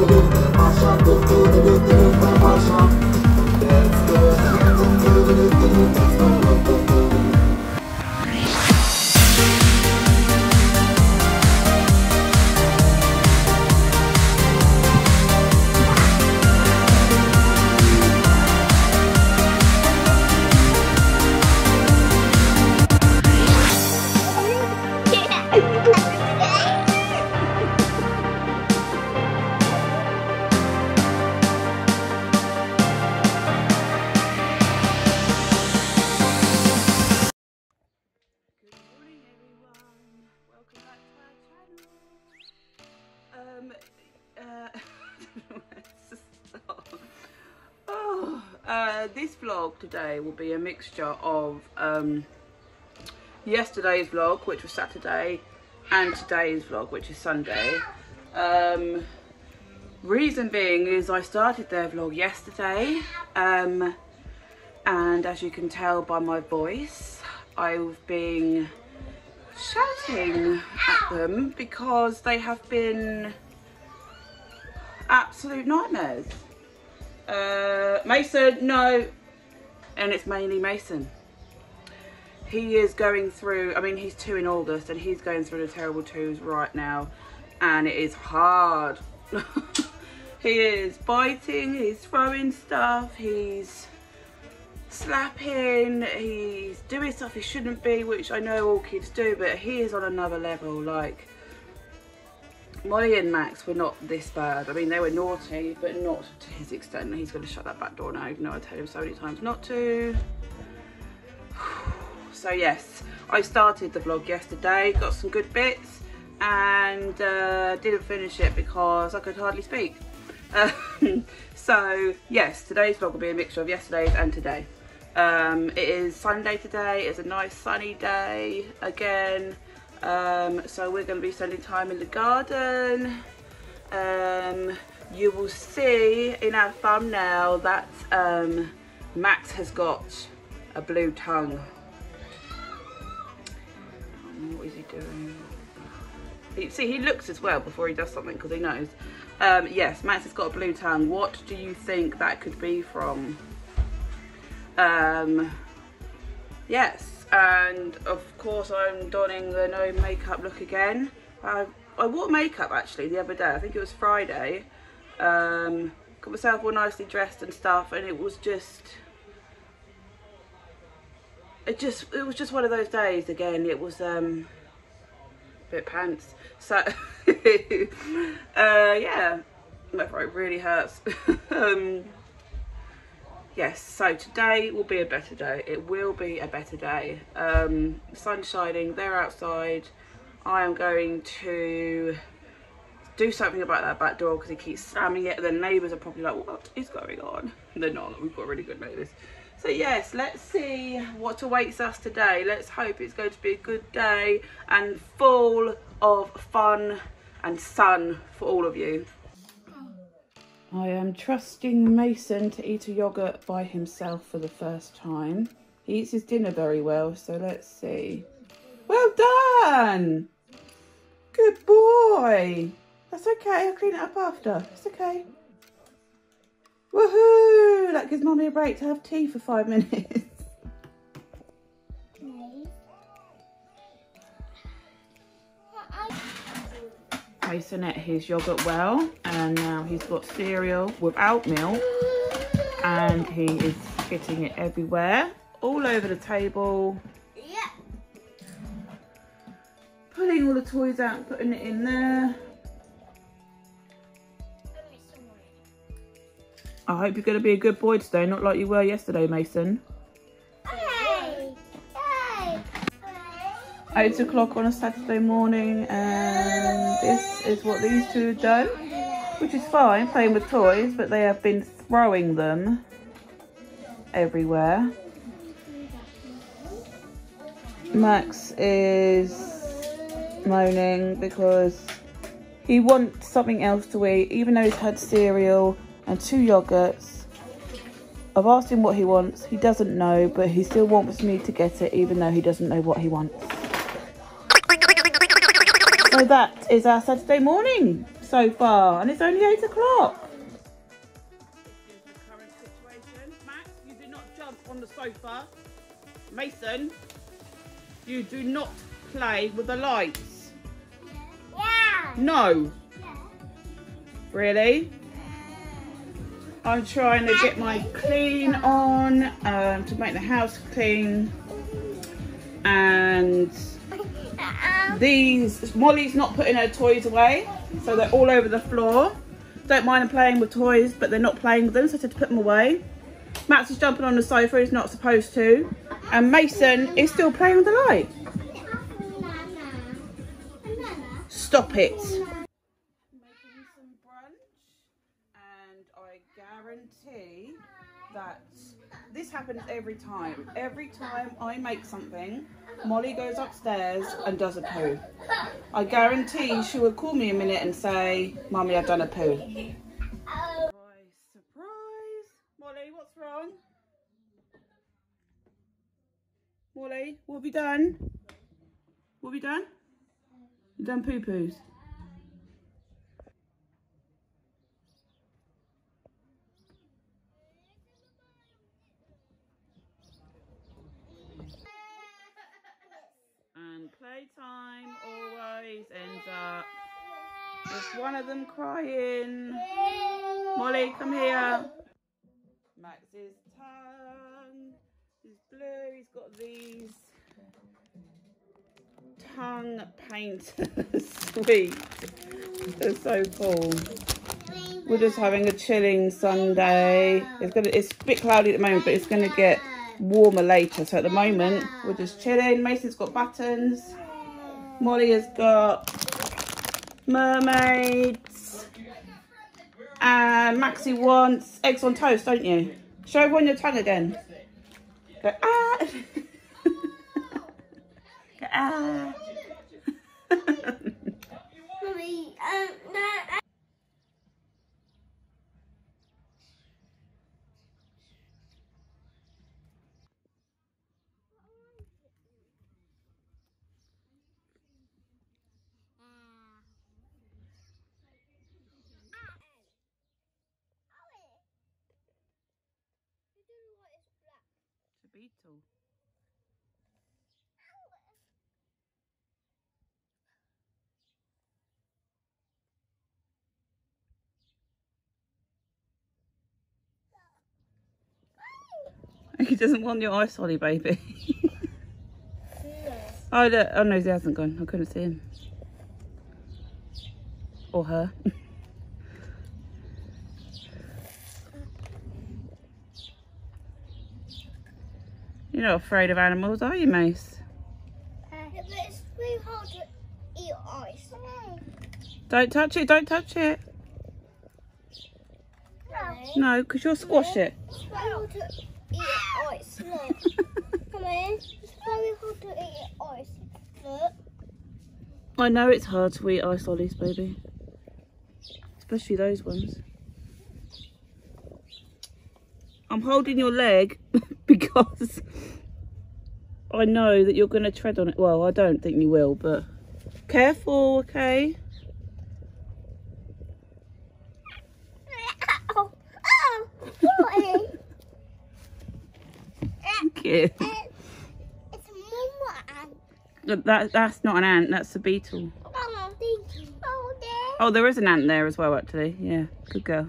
dulu terpaksa Ku dulu uh, oh, uh, this vlog today will be a mixture of um, yesterday's vlog, which was Saturday, and today's vlog, which is Sunday. Um, reason being is I started their vlog yesterday, um, and as you can tell by my voice, I've been shouting at them because they have been absolute nightmares. Uh, Mason, no. And it's mainly Mason. He is going through, I mean, he's two in August and he's going through the terrible twos right now. And it is hard. he is biting, he's throwing stuff, he's slapping, he's doing stuff he shouldn't be, which I know all kids do, but he is on another level. Like, Molly and Max were not this bad. I mean, they were naughty, but not to his extent. He's going to shut that back door now, even though I tell him so many times not to. So yes, I started the vlog yesterday, got some good bits, and uh, didn't finish it because I could hardly speak. Um, so yes, today's vlog will be a mixture of yesterday's and today. Um, it is Sunday today, it's a nice sunny day again. Um, so we're going to be spending time in the garden. Um, you will see in our thumbnail that um, Max has got a blue tongue. What is he doing? He, see, he looks as well before he does something because he knows. Um, yes, Max has got a blue tongue. What do you think that could be from? Um, yes, and of course I'm donning the no makeup look again. I, I wore makeup actually the other day. I think it was Friday. Um, got myself all nicely dressed and stuff, and it was just it just it was just one of those days again it was um a bit pants so uh yeah my throat really hurts um yes so today will be a better day. It will be a better day. Um sun shining they're outside. I am going to do something about that back door because he keeps slamming it. The neighbors are probably like what is going on? They're not we've got really good neighbors so yes, let's see what awaits us today. Let's hope it's going to be a good day and full of fun and sun for all of you. I am trusting Mason to eat a yoghurt by himself for the first time. He eats his dinner very well, so let's see. Well done! Good boy! That's okay, I'll clean it up after. It's okay. Woohoo! That gives mommy a break to have tea for five minutes. Mason ate his yogurt well and now he's got cereal without milk and he is getting it everywhere, all over the table. Yeah. Pulling all the toys out, putting it in there. I hope you're going to be a good boy today, not like you were yesterday, Mason. Eight o'clock on a Saturday morning, and this is what these two have done, which is fine, playing with toys, but they have been throwing them everywhere. Max is moaning because he wants something else to eat, even though he's had cereal and two yogurts. I've asked him what he wants. He doesn't know, but he still wants me to get it, even though he doesn't know what he wants. So that is our Saturday morning. so far, and it's only eight o'clock. This is the current situation. Max, you do not jump on the sofa. Mason, you do not play with the lights. Yeah. No. Yeah. Really? I'm trying to get my clean on um, to make the house clean. And these, Molly's not putting her toys away, so they're all over the floor. Don't mind them playing with toys, but they're not playing with them, so I had to put them away. Max is jumping on the sofa, he's not supposed to. And Mason is still playing with the light. Stop it. making some brunch and I guarantee that happens every time. Every time I make something, Molly goes upstairs and does a poo. I guarantee she will call me a minute and say, Mummy, I've done a poo. Surprise, surprise. Molly, what's wrong? Molly, what have you done? What have you done? You done poo poos? And playtime always ends up with one of them crying. Molly, come here. Max's tongue is blue. He's got these tongue painters. Sweet. They're so cool. We're just having a chilling Sunday. It's gonna it's a bit cloudy at the moment, but it's gonna get warmer later. So at the moment, we're just chilling. Mason's got buttons. Molly has got mermaids. And Maxie wants eggs on toast, don't you? Show everyone your tongue again. Go, ah. Go, ah. Mommy, um, no, beetle. He doesn't want your ice ollie, baby. oh, look. Oh, no, he hasn't gone. I couldn't see him. Or her. You're not afraid of animals, are you, Mace? But it's really hard to eat ice. Don't touch it, don't touch it. No. No, because you'll squash it. It's very hard to eat ice. Look. Come in. It's very hard to eat ice. Look. I know it's hard to eat ice ollies, baby. Especially those ones. I'm holding your leg because I know that you're going to tread on it. Well, I don't think you will, but careful, okay? Thank you. That, that's not an ant, that's a beetle. Oh. Oh, there is an ant there as well, actually. Yeah, good girl.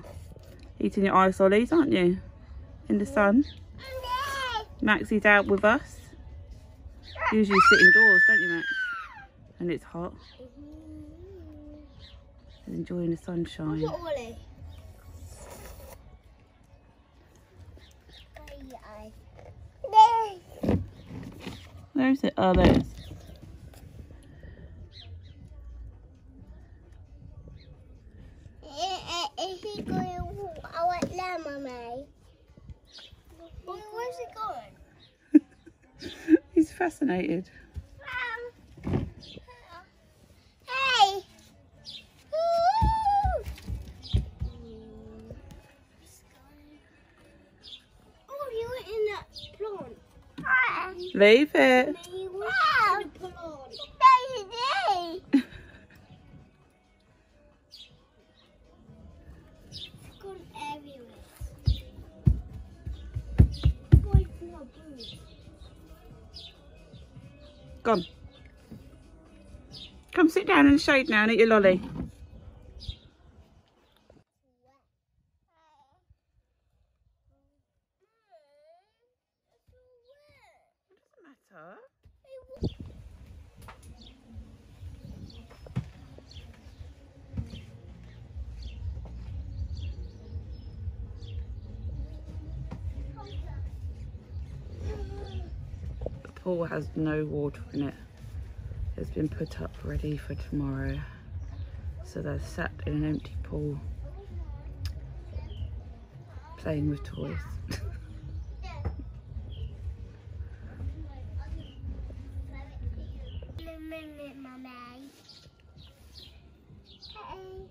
Eating your ice ollies, aren't you? In the sun. Maxie's out with us. Usually sit indoors, don't you, Max? And it's hot. She's enjoying the sunshine. Where is it? Oh, there it. Is he going? I want that, Mummy. Where's he going? Fascinated. Um, hey! Oh, you went in that plant. Ah. Leave it. Come sit down in the shade now and eat your lolly. The pool has no water in it. It's been put up ready for tomorrow. So they're sat in an empty pool playing with toys. Mummy. Hey.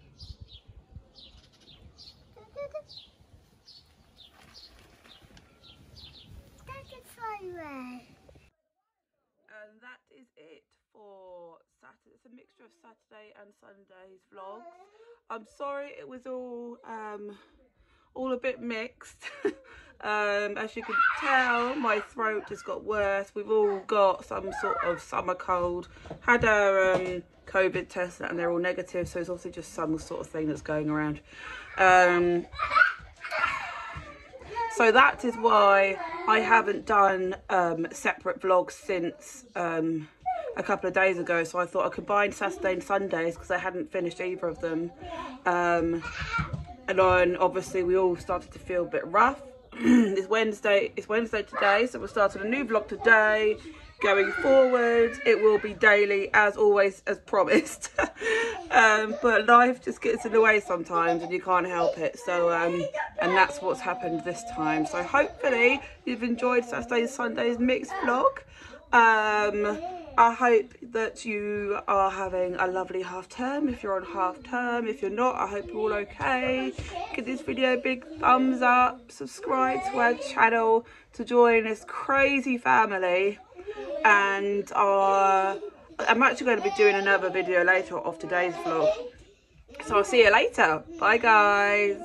That's a toilet. And that is it for Saturday. It's a of Saturday and Sunday's vlogs. I'm sorry it was all um, all a bit mixed. um, as you can tell, my throat just got worse. We've all got some sort of summer cold. Had our um, COVID test and they're all negative, so it's also just some sort of thing that's going around. Um, so that is why I haven't done um, separate vlogs since um, a couple of days ago. So I thought I combined Saturday and Sundays because I hadn't finished either of them. Um, and then obviously we all started to feel a bit rough. it's Wednesday. It's Wednesday today, so we're starting a new vlog today. Going forward, it will be daily as always, as promised. um, but life just gets in the way sometimes, and you can't help it. So, um, and that's what's happened this time. So hopefully you've enjoyed Saturday and Sunday's mixed vlog. Um, I hope that you are having a lovely half term. If you're on half term, if you're not, I hope you're all okay. Give this video a big thumbs up. Subscribe to our channel to join this crazy family. And uh, I'm actually going to be doing another video later of today's vlog. So I'll see you later. Bye guys.